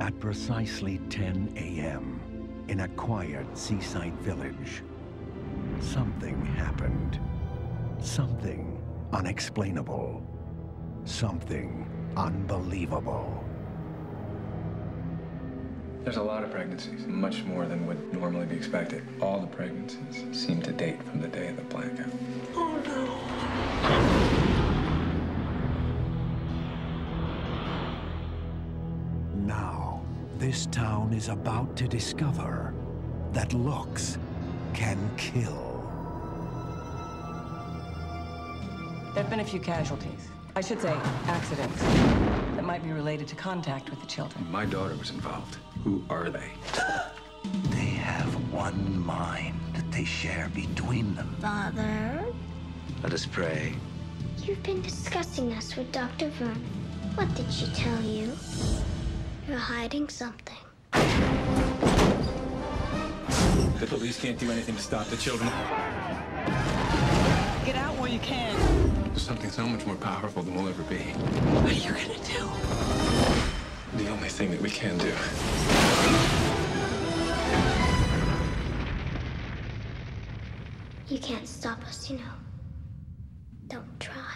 At precisely 10 a.m., in a quiet seaside village, something happened. Something unexplainable. Something unbelievable. There's a lot of pregnancies, much more than would normally be expected. All the pregnancies seem to date from the day of the blackout. Oh no. Now, this town is about to discover that looks can kill. There have been a few casualties. I should say, accidents. That might be related to contact with the children. My daughter was involved. Who are they? They have one mind that they share between them. Father? Let us pray. You've been discussing us with Dr. Vern. What did she tell you? You're hiding something. The police can't do anything to stop the children. Get out while you can. There's something so much more powerful than we'll ever be. What are you gonna do? The only thing that we can do. You can't stop us, you know. Don't try.